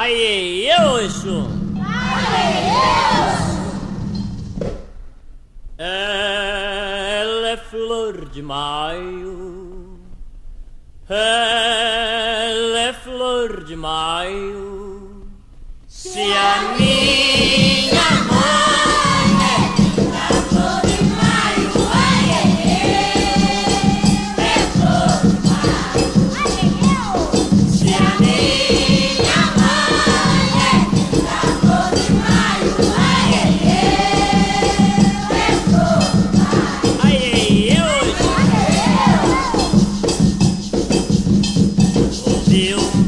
Aie, eu, isso Ela é flor de maio, ela é flor de maio, se a minha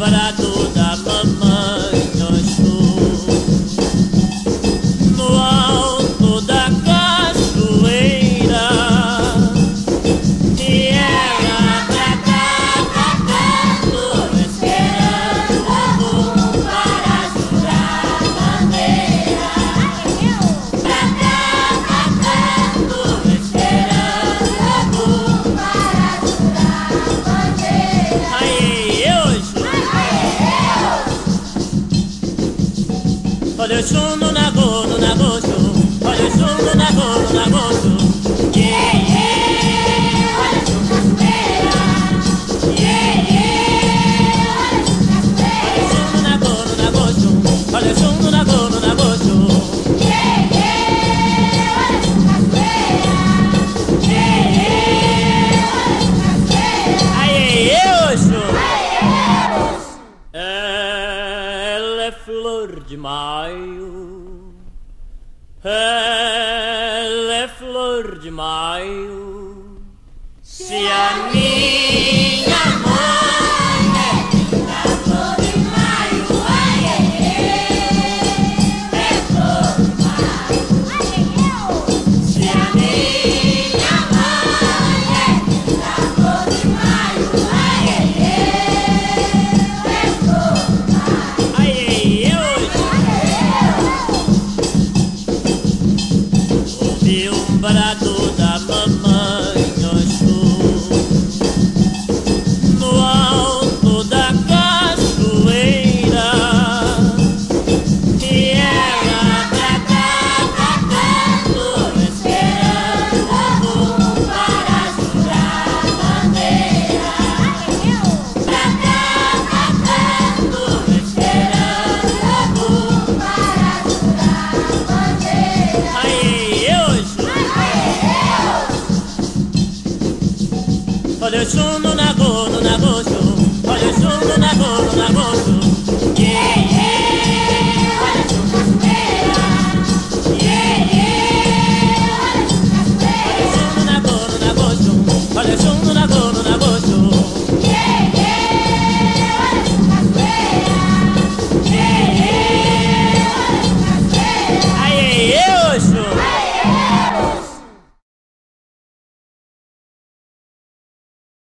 but I Olha o chum no nagodo, nagodo, olha o chum no nagodo, nagodo. de maio. Ela é flor de maio. Se a toda mão. Olha o chumbo na nagogo, na nagogo Olha o chumbo na nagogo, na nagogo yeah.